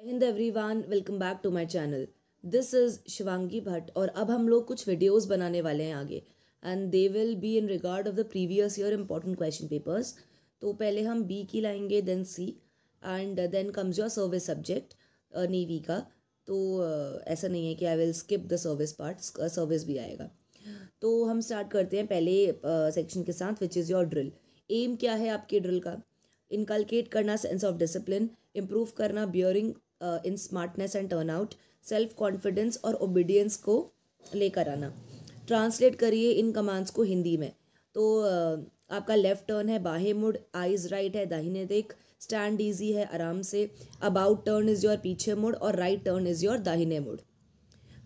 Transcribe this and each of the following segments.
Hind everyone welcome back to my channel. This is Shivangi Bhatt और अब हम लोग कुछ वीडियोस बनाने वाले हैं आगे। And they will be in regard of the previous year important question papers तो पहले हम बी की लाएँगे then C and then comes your service subject navy का। तो uh, ऐसा नहीं है कि I will skip the service part service भी आएगा। तो हम स्टार्ट करते हैं पहले सेक्शन uh, के साथ which is your drill aim क्या है आपके ड्रिल का? इनकलकेट करना सेंस ऑफ़ डिसिप्लिन इम्प्रूव करना bearing in smartness and turnout self confidence और ओबीडियंस को लेकर आना। ट्रांसलेट करिए इन कमांड्स को हिंदी में। तो uh, आपका लेफ़्ट टर्न है बाहे मुड़ आइज़ राइट है दाहिने देख स्टैंड ईजी है आराम से। अबाउट टर्न इज़ योर पीछे मुड़ और राइट टर्न इज़ योर दाहिने मुड़।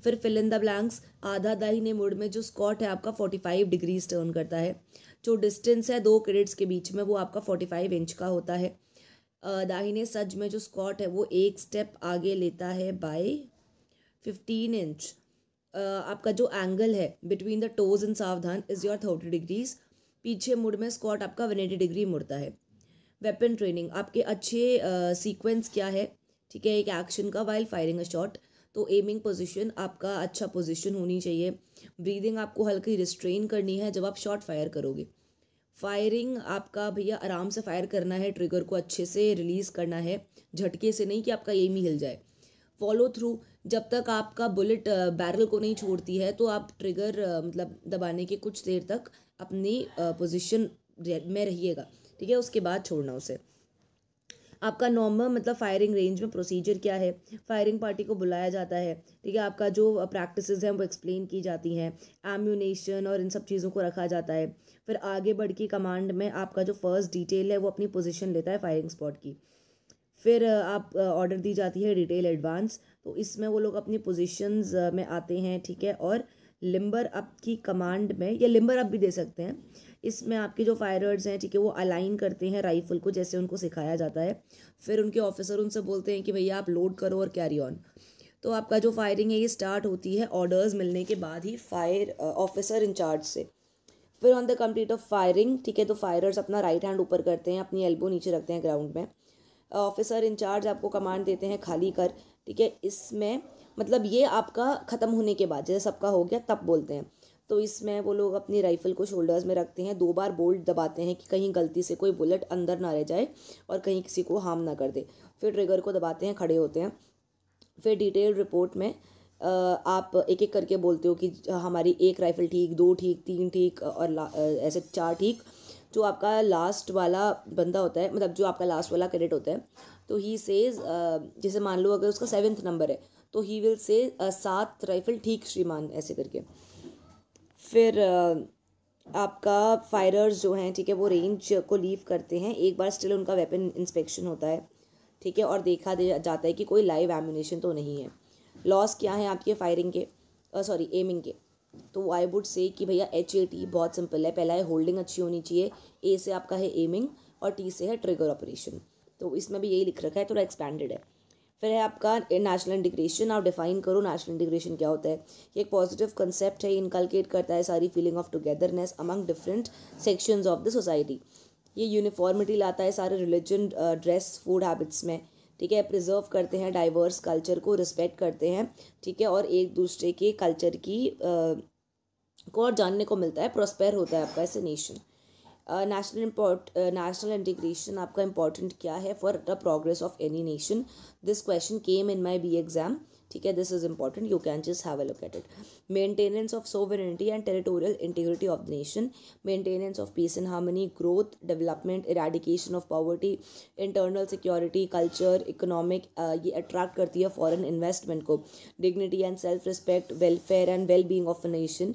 फिर फिल इन द ब्लैंक्स आधा दाहिने मुड़ में जो स्कॉट है आपका फोर्टी फाइव डिग्रीज टर्न करता है। जो डिस्टेंस है दो क्रेडिट्स के बीच में वो आपका फोर्टी फाइव इंच का होता है। दाहिने सज में जो स्कॉट है, वो एक स्टेप आगे लेता है बाय फिफ्टीन इंच आपका जो एंगल है बिटवीन द टोज एंड सावधान इज़ योर थर्टी डिग्रीज पीछे मुड़ में स्कॉट आपका वन एटी डिग्री मुड़ता है. वेपन ट्रेनिंग आपके अच्छे सीक्वेंस क्या है? ठीक है, एक एक्शन का वाइल फायरिंग अ शॉट तो एमिंग पोजीशन आपका अच्छा पोजीशन होनी चाहिए. ब्रीदिंग आपको हल्की रिस्ट्रेन करनी है जब आप शॉट फायर करोगे. फायरिंग आपका भैया आराम से फायर करना है ट्रिगर को अच्छे से रिलीज़ करना है, झटके से नहीं कि आपका एम ही हिल जाए। फॉलो थ्रू जब तक आपका बुलेट बैरल को नहीं छोड़ती है तो आप ट्रिगर मतलब दबाने के कुछ देर तक अपनी पोजीशन में रहिएगा, ठीक है? उसके बाद छोड़ना उसे। आपका नॉर्मल मतलब फायरिंग रेंज में प्रोसीजर क्या है? फायरिंग पार्टी को बुलाया जाता है। ठीक है, आपका जो प्रैक्टिस हैं, वो एक्सप्लेन की जाती हैं। एम्यूनेशन और इन सब चीज़ों को रखा जाता है। फिर आगे बढ़ के कमांड में आपका जो फ़र्स्ट डिटेल है, वो अपनी पोजिशन लेता है फायरिंग स्पॉट की। फिर आप ऑर्डर दी जाती है डिटेल एडवांस तो इसमें वो लोग अपनी पोजीशंस में आते हैं, ठीक है, और लिम्बर अप की कमांड में, या लिम्बर अप भी दे सकते हैं। इसमें आपके जो फायरर्स हैं, ठीक है, वो अलाइन करते हैं राइफल को, जैसे उनको सिखाया जाता है। फिर उनके ऑफिसर उनसे बोलते हैं कि भैया आप लोड करो और कैरी ऑन। तो आपका जो फायरिंग है, ये स्टार्ट होती है ऑर्डर्स मिलने के बाद ही फायर ऑफिसर इंचार्ज से। फिर on the complete of firing, ठीक है तो फायरर्स अपना राइट हैंड ऊपर करते हैं, अपनी एल्बो नीचे रखते हैं ग्राउंड में। ऑफिसर इंचार्ज आपको कमांड देते हैं खाली कर, ठीक है, इसमें मतलब ये आपका ख़त्म होने के बाद, जैसे सबका हो गया, तब बोलते हैं। तो इसमें वो लोग अपनी राइफ़ल को शोल्डर्स में रखते हैं, दो बार बोल्ट दबाते हैं कि कहीं गलती से कोई बुलेट अंदर ना रह जाए और कहीं किसी को हार्म ना कर दे। फिर ट्रिगर को दबाते हैं, खड़े होते हैं। फिर डिटेल रिपोर्ट में आप एक एक करके बोलते हो कि हमारी एक राइफ़ल ठीक, दो ठीक, तीन ठीक और ऐसे चार ठीक। जो आपका लास्ट वाला बंदा होता है मतलब जो आपका लास्ट वाला क्रेडिट होता है तो ही सेज जैसे मान लो अगर उसका सेवन्थ नंबर है तो ही विल से सात राइफल ठीक श्रीमान, ऐसे करके। फिर आपका फायरर्स जो हैं, ठीक है, वो रेंज को लीव करते हैं। एक बार स्टिल उनका वेपन इंस्पेक्शन होता है, ठीक है, और देखा जाता है कि कोई लाइव एम्यूनेशन तो नहीं है। लॉस क्या है आपके फायरिंग के? सॉरी एमिंग के। तो आई वुड से कि भैया एच ए टी बहुत सिंपल है। पहला है होल्डिंग अच्छी होनी चाहिए। ए से आपका है एमिंग और टी से है ट्रिगर ऑपरेशन तो इसमें भी यही लिख रखा है, थोड़ा एक्सपैंडेड है। फिर है आपका नेशनल इंटीग्रेशन आप डिफाइन करो नेशनल इंटीग्रेशन क्या होता है? ये एक पॉजिटिव कंसेप्ट है इनकलकेट करता है सारी feeling of togetherness among different sections of the society ये यूनिफॉर्मिटी लाता है सारे रिलीजन ड्रेस फ़ूड हैबिट्स में. ठीक है? प्रिजर्व करते हैं डाइवर्स कल्चर को रिस्पेक्ट करते हैं. ठीक है? और एक दूसरे के कल्चर की uh, को और जानने को मिलता है प्रोस्पेयर होता है आपका ऐसे nation national import national integration आपका इंपॉर्टेंट क्या है for the progress of any nation this question came in my B exam ठीक है this is important you can just have it maintenance of sovereignty and territorial integrity of the nation maintenance of peace and harmony growth development eradication of poverty internal security culture economic ये attract करती है foreign investment को. Dignity and self respect welfare and well being of a nation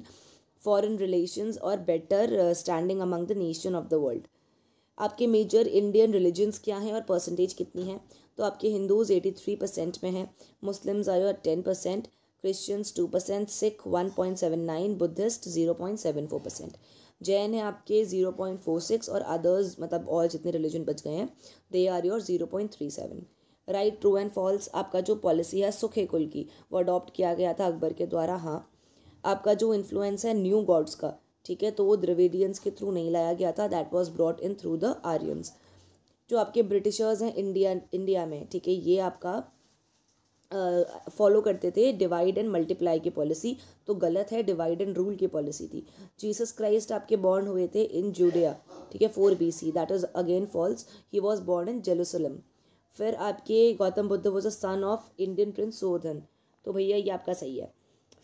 foreign relations और better standing among the nation of the world आपके major Indian religions क्या हैं और percentage कितनी है? तो आपके हिंदूज़ एटी थ्री परसेंट में हैं मुस्लिम्स आयो ten percent Christians two percent Sikh one point seven nine Buddhist zero point seven four percent Jain है आपके ज़ीरो पॉइंट फोर सिक्स और अदर्स मतलब और जितने रिलीजन बच गए हैं they are your zero point three seven right true and false आपका जो पॉलिसी है, सुखे कुल की। वो अडॉप्ट किया गया था अकबर के द्वारा हाँ। आपका जो इन्फ्लुएंस है न्यू गॉड्स का, ठीक है? तो वो द्रविडियंस के थ्रू नहीं लाया गया था that was broad in through the Aryans जो आपके ब्रिटिशर्स हैं इंडिया इंडिया में, ठीक है? ये आपका फॉलो करते थे डिवाइड एंड मल्टीप्लाई की पॉलिसी तो गलत है डिवाइड एंड रूल की पॉलिसी थी। जीसस क्राइस्ट आपके बॉर्न हुए थे इन जूडिया ठीक है? Four B C that is again false he was born in Jerusalem फिर आपके Gautam Buddha was a son of Indian prince Sodhan तो भैया, ये आपका सही है।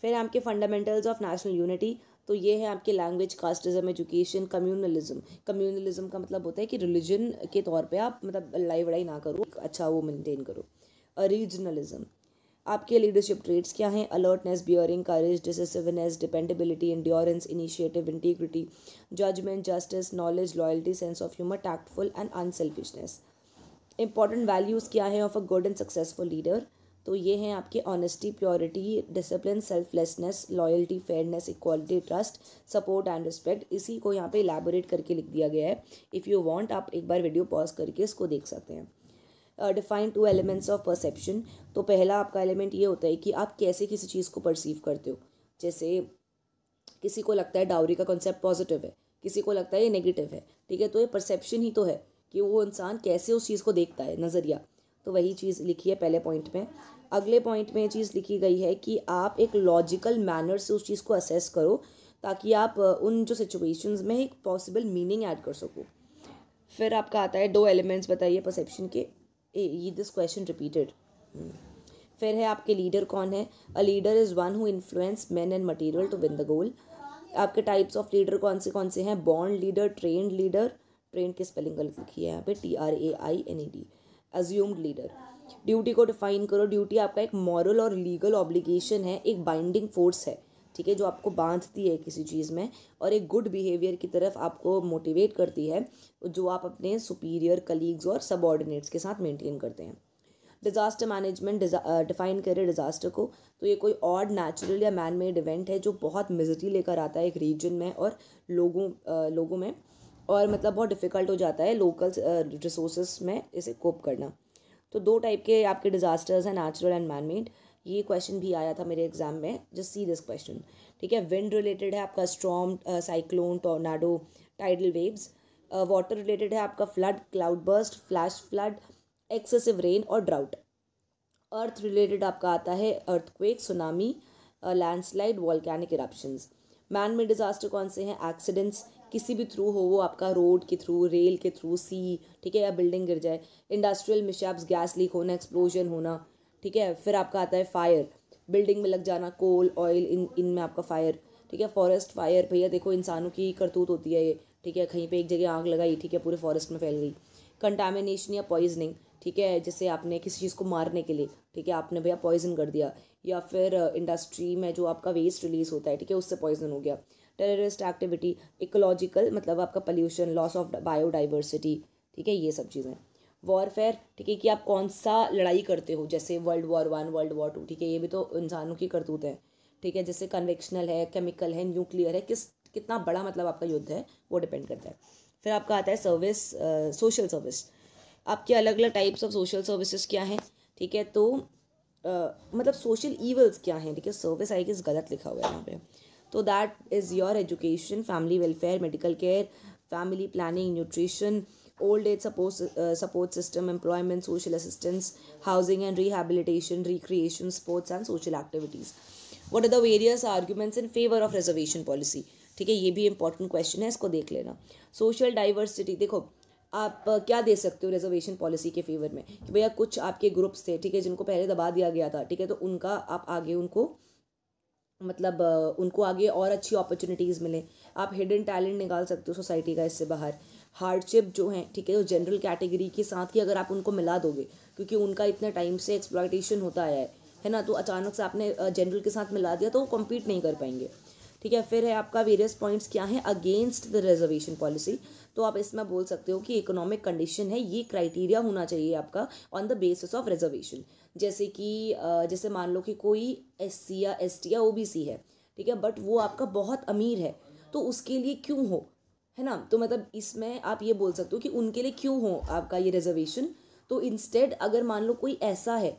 फिर आपके फंडामेंटल्स ऑफ़ नेशनल यूनिटी तो ये है आपके language casteism education communalism communalism का मतलब होता है कि रिलीजन के तौर पे आप मतलब लड़ाई वड़ाई ना करो अच्छा वो मेंटेन करो. रीजनलिज्म आपके लीडरशिप ट्रेड्स क्या हैं? Alertness bearing courage decisiveness dependability endurance initiative integrity judgement justice knowledge loyalty sense of humour tactful and unselfishness important values क्या हैं of a good and successful leader तो ये हैं आपके honesty purity discipline selflessness loyalty fairness equality trust support and respect इसी को यहाँ पे इलेबोरेट करके लिख दिया गया है। इफ़ यू वांट आप एक बार वीडियो पॉज करके इसको देख सकते हैं। Define two elements of perception तो पहला आपका एलिमेंट ये होता है कि आप कैसे किसी चीज़ को परसीव करते हो। जैसे किसी को लगता है डाउरी का कॉन्सेप्ट पॉजिटिव है, किसी को लगता है ये नेगेटिव है, ठीक है? तो ये परसेप्शन ही तो है कि वो इंसान कैसे उस चीज़ को देखता है, नज़रिया। तो वही चीज़ लिखी है पहले पॉइंट में। अगले पॉइंट में ये चीज़ लिखी गई है कि आप एक लॉजिकल मैनर से उस चीज़ को असेस करो ताकि आप उन जो सिचुएशंस में एक पॉसिबल मीनिंग ऐड कर सको। फिर आपका आता है दो एलिमेंट्स बताइए परसेप्शन के। ये दिस क्वेश्चन रिपीटेड फिर है आपके लीडर कौन है? A leader is one who influence man and material to win the goal आपके टाइप्स ऑफ़ लीडर कौन से कौन से हैं? बॉन्ड लीडर ट्रेंड लीडर ट्रेंड की स्पेलिंग गलत लिखी है यहाँ पे? T R A I N E D assumed leader duty को डिफाइन करो। ड्यूटी आपका एक मॉरल और लीगल ऑब्लिगेशन है, एक बाइंडिंग फोर्स है, ठीक है, जो आपको बांधती है किसी चीज़ में और एक गुड बिहेवियर की तरफ़ आपको मोटिवेट करती है, जो आप अपने सुपीरियर कलीग्स और सबॉर्डिनेट्स के साथ मेंटेन करते हैं। डिज़ास्टर मैनेजमेंट डिफाइन करें डिज़ास्टर को। तो ये कोई और नेचुरल या मैन मेड इवेंट है जो बहुत मिजरी लेकर आता है एक रीजन में और लोगों लोगों में और मतलब बहुत डिफ़िकल्ट हो जाता है लोकल रिसोर्स में इसे कोप करना। तो दो टाइप के आपके डिज़ास्टर्स हैं नेचुरल एंड मैन मेड ये क्वेश्चन भी आया था मेरे एग्ज़ाम में जस्ट सी दिस क्वेश्चन ठीक है? विंड रिलेटेड है आपका storm cyclone tornado tidal waves water related है आपका flood cloud burst flash flood excessive rain और ड्राउट अर्थ रिलेटेड आपका आता है earthquake tsunami landslide volcanic eruptions man made disaster कौन से हैं? एक्सीडेंट्स किसी भी थ्रू हो, वो आपका रोड के थ्रू रेल के थ्रू सी ठीक है, या बिल्डिंग गिर जाए इंडस्ट्रियल मिशैप्स गैस लीक होना एक्सप्लोजन होना, ठीक है, फिर आपका आता है फायर बिल्डिंग में लग जाना कोल ऑयल इन इनमें आपका फायर ठीक है फॉरेस्ट फायर भैया देखो, इंसानों की करतूत होती है ये, ठीक है, कहीं पे एक जगह आग लगाई, ठीक है, पूरे फॉरेस्ट में फैल गई. कंटामिनेशन या पॉइजनिंग ठीक है, जैसे आपने किसी चीज़ को मारने के लिए, ठीक है, आपने भैया पॉइजन कर दिया, या फिर इंडस्ट्री में जो आपका वेस्ट रिलीज़ होता है, ठीक है, उससे पॉइजन हो गया. टेररिस्ट एक्टिविटी इकोलॉजिकल मतलब आपका पोल्यूशन लॉस ऑफ़ बायोडाइवर्सिटी ठीक है ये सब चीज़ें। वॉरफेयर ठीक है कि आप कौन सा लड़ाई करते हो जैसे world war one world war two ठीक है ये भी तो इंसानों की करतूत है। ठीक है जैसे कन्वेक्शनल है केमिकल है न्यूक्लियर है किस कितना बड़ा मतलब आपका युद्ध है वो डिपेंड करता है। फिर आपका आता है सर्विस सोशल सर्विस आपके अलग अलग टाइप्स ऑफ़ सोशल सर्विसेज़ क्या हैं ठीक है तो uh, मतलब सोशल ईवल्स क्या हैं ठीक है सर्विस आई गेस गलत लिखा हुआ है यहाँ पे। तो that is your education family welfare medical care family planning nutrition old age support support system employment social assistance housing and rehabilitation recreation sports and social activities what are the various arguments in favour of reservation policy ठीक है, ये भी important question है, इसको देख लेना। Social diversity देखो, आप uh, क्या दे सकते हो रिजर्वेशन पॉलिसी के फेवर में? कि भैया कुछ आपके ग्रुप्स थे, ठीक है, जिनको पहले दबा दिया गया था, ठीक है तो उनका आप आगे उनको मतलब उनको आगे और अच्छी अपॉर्चुनिटीज़ मिलें। आप हिडन टैलेंट निकाल सकते हो सोसाइटी का इससे बाहर। हार्डशिप जो है, ठीक है जो जनरल कैटेगरी के साथ ही अगर आप उनको मिला दोगे, क्योंकि उनका इतना टाइम से एक्सप्लाइटेशन होता आया है है ना? तो अचानक से आपने जनरल के साथ मिला दिया तो वो कम्पीट नहीं कर पाएँगे। ठीक है, फिर है आपका वेरियस पॉइंट्स क्या है अगेंस्ट द रिजर्वेशन पॉलिसी तो आप इसमें बोल सकते हो कि इकोनॉमिक कंडीशन है, ये क्राइटेरिया होना चाहिए आपका on the basis of reservation जैसे कि जैसे मान लो कि कोई एस सी या एस टी या ओ बी सी है, ठीक है बट वो आपका बहुत अमीर है तो उसके लिए क्यों हो? है ना? तो मतलब इसमें आप ये बोल सकते हो कि उनके लिए क्यों हो आपका ये रिजर्वेशन तो इंस्टेड अगर मान लो कोई ऐसा है,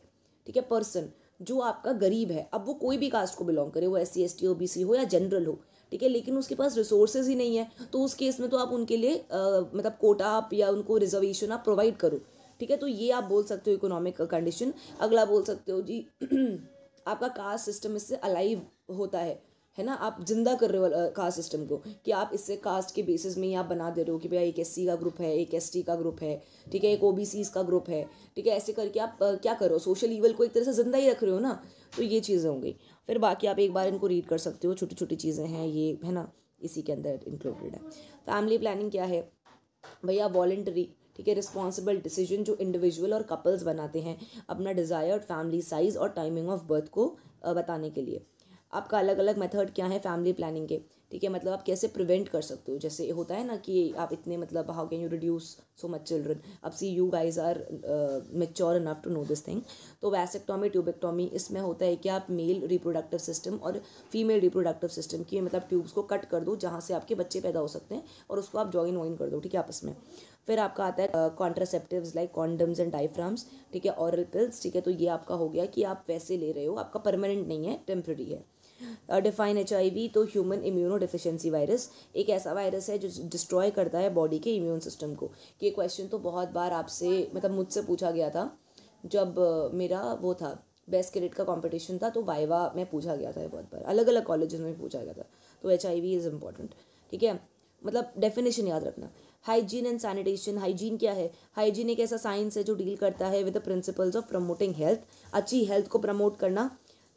ठीक है पर्सन जो आपका गरीब है अब वो कोई भी कास्ट को बिलोंग करे वो S C S T O B C हो या जनरल हो ठीक है? लेकिन उसके पास रिसोर्सेज ही नहीं है तो उस केस में तो आप उनके लिए आ, मतलब कोटा आप या उनको रिजर्वेशन आप प्रोवाइड करो ठीक है? तो ये आप बोल सकते हो इकोनॉमिक कंडीशन अगला बोल सकते हो जी आपका कास्ट सिस्टम इससे अलाइव होता है। है ना? आप ज़िंदा कर रहे हो कास्ट सिस्टम को कि आप इससे कास्ट के बेसिस में ही आप बना दे रहे हो कि भैया एक एस का ग्रुप है, एक एस का ग्रुप है, ठीक है? एक ओ का ग्रुप है, ठीक है? ऐसे करके आप क्या करो? सोशल ईवल को एक तरह से ज़िंदा ही रख रहे हो ना? तो ये चीज़ें हो गई फिर बाकी आप एक बार इनको रीड कर सकते हो छोटी छोटी चीज़ें हैं ये, है ना? इसी के अंदर इंक्लूडेड है। फैमिली प्लानिंग क्या है? भैया वॉल्ट्री ठीक है? रिस्पॉन्सिबल डिसीज़न जो इंडिविजुअल और कपल्स बनाते हैं अपना डिज़ायर्ड फैमिली साइज़ और टाइमिंग ऑफ़ बर्थ को बताने के लिए। आपका अलग अलग मेथड क्या है फैमिली प्लानिंग के? ठीक है मतलब आप कैसे प्रिवेंट कर सकते हो? जैसे होता है ना कि आप इतने मतलब how can you reduce so much children अब see you guys are mature enough to know this thing तो वैसेक्टोमी ट्यूबेक्टोमी इसमें होता है कि आप मेल रिप्रोडक्टिव सिस्टम और फीमेल रिप्रोडक्टिव सिस्टम की मतलब ट्यूब्स को कट कर दो, जहाँ से आपके बच्चे पैदा हो सकते हैं और उसको आप जॉइन वॉइन कर दो, ठीक है, आपस में। फिर आपका आता है contraceptive like condoms and diaphragms ठीक है ऑरल पिल्स ठीक है तो ये आपका हो गया कि आप वैसे ले रहे हो, आपका परमानेंट नहीं है टेम्प्रेरी है। डिफाइन एच आई वी तो ह्यूमन इम्यूनो डिफिशेंसी वायरस एक ऐसा वायरस है जो डिस्ट्रॉय करता है बॉडी के इम्यून सिस्टम को। ये क्वेश्चन तो बहुत बार आपसे मतलब मुझसे पूछा गया था। जब मेरा वो था बेस्ट क्रेडिट का कंपटीशन था तो वाइवा में पूछा गया था बहुत बार। अलग अलग कॉलेजेस में पूछा गया था। तो H I V is important ठीक है? मतलब डेफिनेशन याद रखना। हाइजीन एंड सैनिटेशन हाइजीन क्या है? हाइजीन एक ऐसा साइंस है जो डील करता है with the principles of promoting health अच्छी हेल्थ को प्रमोट करना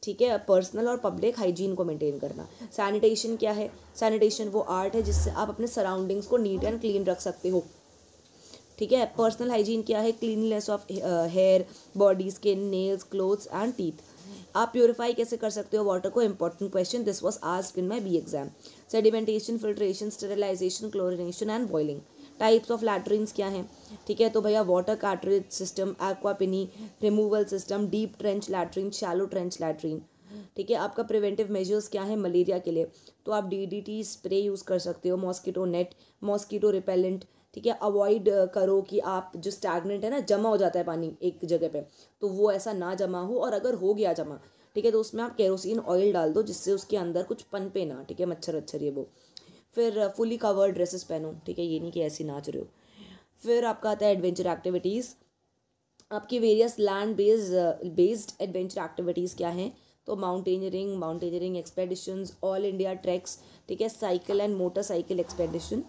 ठीक है पर्सनल और पब्लिक हाइजीन को मेंटेन करना। सैनिटेशन क्या है? सैनिटेशन वो आर्ट है जिससे आप अपने सराउंडिंग्स को नीट एंड क्लीन रख सकते हो। ठीक है पर्सनल हाइजीन क्या है? Cleanness of hair body skin nails clothes and teeth आप प्योरीफाई कैसे कर सकते हो? वाटर को important question this was ask in my B exam sedimentation filtration sterilisation chlorination and boiling types of latrines क्या हैं ठीक है तो भैया water carriage system aqua privy removal system deep trench latrine shallow trench latrine ठीक है आपका preventive measures क्या है मलेरिया के लिए तो आप डीडीटी स्प्रे यूज़ कर सकते हो मॉस्किटो नेट मॉस्किटो रिपेलेंट ठीक है अवॉइड करो कि आप जो स्टैगनेंट है ना जमा हो जाता है पानी एक जगह पे तो वो ऐसा ना जमा हो और अगर हो गया जमा ठीक है तो उसमें आप केरोसिन ऑयल डाल दो जिससे उसके अंदर कुछ पनपे ना ठीक है मच्छर अच्छर ये वो फिर फुली कवर्ड ड्रेसेस पहनो, ठीक है? ये नहीं कि ऐसी नाच रहे हो। फिर आपका आता है एडवेंचर एक्टिविटीज़ आपकी various land based based adventure activities क्या हैं? तो mountaineering mountaineering expeditions all India treks ठीक है? साइकिल एंड मोटरसाइकिल एक्सपेडिशन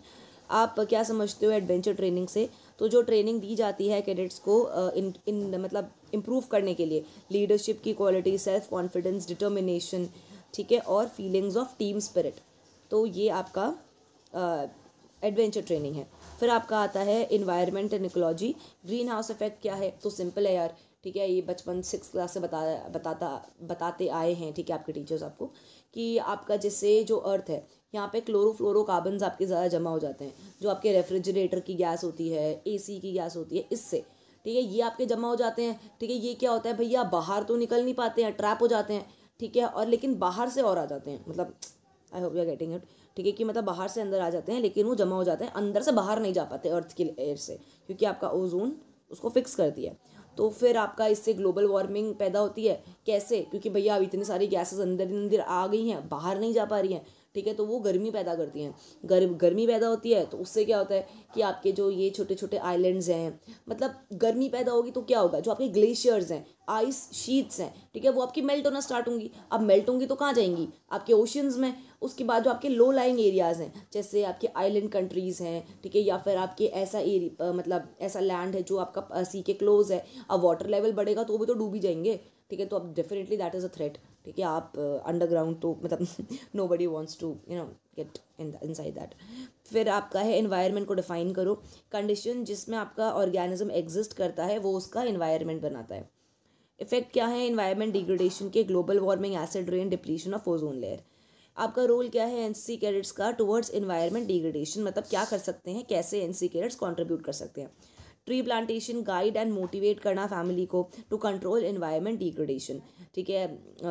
आप क्या समझते हो एडवेंचर ट्रेनिंग से? तो जो ट्रेनिंग दी जाती है कैडेट्स को इन इन मतलब इम्प्रूव करने के लिए लीडरशिप की क्वालिटी सेल्फ कॉन्फिडेंस डिटर्मिनेशन ठीक है? और फीलिंग्स ऑफ़ टीम स्पिरिट तो ये आपका एडवेंचर ट्रेनिंग है। फिर आपका आता है environment and ecology greenhouse effect क्या है? तो सिंपल है यार, ठीक है? ये बचपन सिक्स क्लास से बता, बताता, बताते आए हैं, ठीक है, आपके टीचर्स आपको, कि आपका जैसे जो अर्थ है, यहाँ पे क्लोरोफ्लोरोकार्बन्स आपके ज़्यादा जमा हो जाते हैं। जो आपके रेफ्रिजरेटर की गैस होती है एसी की गैस होती है, इससे, ठीक है? ये आपके जमा हो जाते हैं, ठीक है? ये क्या होता है, भैया, बाहर तो निकल नहीं पाते हैं ट्रैप हो जाते हैं, ठीक है? और लेकिन बाहर से और आ जाते हैं मतलब I hope you are getting it ठीक है कि मतलब बाहर से अंदर आ जाते हैं, लेकिन वो जमा हो जाते हैं, अंदर से बाहर नहीं जा पाते अर्थ के एयर से, क्योंकि आपका ओजोन उसको फिक्स कर दिया तो फिर आपका इससे ग्लोबल वार्मिंग पैदा होती है। कैसे? क्योंकि भैया अब इतनी सारी गैसेस अंदर अंदर आ गई हैं, बाहर नहीं जा पा रही हैं। ठीक है तो वो गर्मी पैदा करती हैं। गर्म गर्मी पैदा होती है तो उससे क्या होता है कि आपके जो ये छोटे छोटे आइलैंड्स हैं मतलब गर्मी पैदा होगी तो क्या होगा? जो आपके ग्लेशियर्स हैं आइस शीट्स हैं, ठीक है, वो आपकी मेल्ट होना स्टार्ट होंगी। अब मेल्ट होंगी तो कहाँ जाएँगी? आपके ओशंस में। उसके बाद जो आपके लो लाइंग एरियाज़ हैं, जैसे आपके आइलैंड कंट्रीज़ हैं, ठीक है, या फिर आपके ऐसा एरिया मतलब ऐसा लैंड है जो आपका सी के क्लोज है। अब वाटर लेवल बढ़ेगा तो वो भी तो डूबी जाएँगे, ठीक है तो अब definitely that is a threat ठीक है, आप अंडरग्राउंड तो मतलब nobody wants to you know get inside that फिर आपका है इन्वायरमेंट को डिफाइन करो। कंडीशन जिसमें आपका ऑर्गेनिज्म एग्जिस्ट करता है, वो उसका इन्वायरमेंट बनाता है। इफ़ेक्ट क्या है? इन्वायरमेंट डिग्रेडेशन के global warming acid rain depletion of ozone layer आपका रोल क्या है? एनसी कैडेट्स का टुवर्ड्स इन्वायरमेंट डिग्रेडेशन मतलब क्या कर सकते हैं? कैसे एनसी कैडेट्स कॉन्ट्रीब्यूट कर सकते हैं? Tree plantation guide and motivate करना फैमिली को टू कंट्रोल इन्वायरमेंट डिग्रेडेशन ठीक है?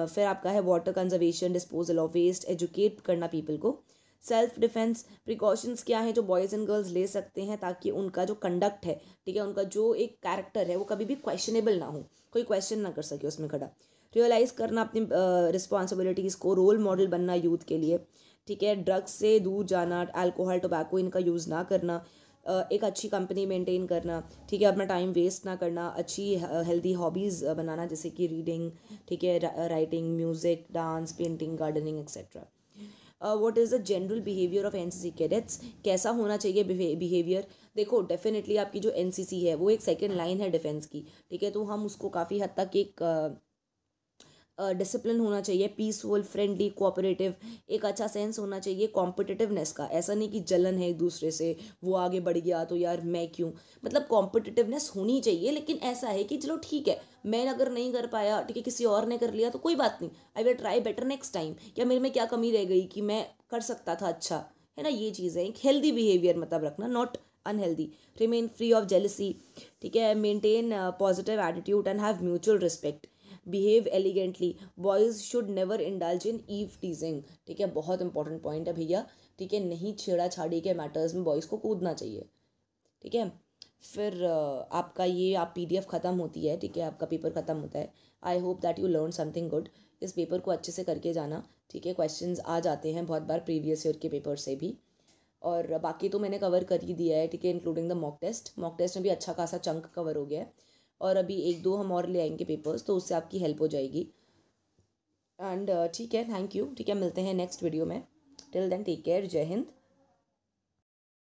फिर आपका है water conservation disposal of waste educate करना पीपल को. सेल्फ डिफेंस प्रिकॉशंस क्या हैं जो बॉयज़ एंड गर्ल्स ले सकते हैं ताकि उनका जो कंडक्ट है, ठीक है? उनका जो एक कैरेक्टर है वो कभी भी क्वेश्चनेबल ना हो। कोई क्वेश्चन ना कर सके उसमें खड़ा। रियलाइज़ करना अपनी रिस्पॉन्सिबिलिटीज़ को रोल मॉडल बनना यूथ के लिए। ठीक है? ड्रग्स से दूर जाना अल्कोहल टोबैको इनका यूज़ ना करना। एक अच्छी कंपनी मेंटेन करना, ठीक है, अपना टाइम वेस्ट ना करना, अच्छी हेल्दी हॉबीज़ बनाना, जैसे कि रीडिंग ठीक है writing music dance painting gardening et cetera what is the general behaviour of N C C cadets कैसा होना चाहिए बिहेवियर देखो डेफिनेटली आपकी जो एन सी सी है, वो एक सेकेंड लाइन है डिफेंस की, ठीक है तो हम उसको काफ़ी हद तक एक डिसिप्लिन होना चाहिए पीसफुल फ्रेंडली कोऑपरेटिव एक अच्छा सेंस होना चाहिए कॉम्पिटिटिवनेस का। ऐसा नहीं कि जलन है एक दूसरे से, वो आगे बढ़ गया तो यार मैं क्यों? मतलब कॉम्पिटिटिवनेस होनी चाहिए, लेकिन ऐसा है कि चलो ठीक है मैं अगर नहीं कर पाया, ठीक है, किसी और ने कर लिया तो कोई बात नहीं I will try better next time या मेरे में क्या कमी रह गई कि मैं कर सकता था अच्छा? है ना, ये चीज़ें एक हेल्दी बिहेवियर मतलब रखना not unhealthy remain free of jealousy ठीक है maintain positive attitude and have mutual respect behave elegantly boys should never indulge in eve teasing ठीक है? बहुत इंपॉर्टेंट पॉइंट है भैया। ठीक है? नहीं छेड़ा छाड़ी के मैटर्स में बॉयज़ को कूदना चाहिए। ठीक है? फिर आपका ये, आप पी डी एफ़ ख़त्म होती है। ठीक है? आपका पेपर ख़त्म होता है। I hope that you learn something good इस पेपर को अच्छे से करके जाना। ठीक है? क्वेश्चंस आ जाते हैं बहुत बार प्रीवियस ईयर के पेपर से भी। और बाकी तो मैंने कवर कर ही दिया है। ठीक है? Including the mock test mock test में भी अच्छा खासा चंक कवर हो गया है। और अभी एक दो हम और ले आएँगे पेपर्स तो उससे आपकी हेल्प हो जाएगी। एंड ठीक है थैंक यू ठीक है, मिलते हैं नेक्स्ट वीडियो में। Till then take care Jai Hind.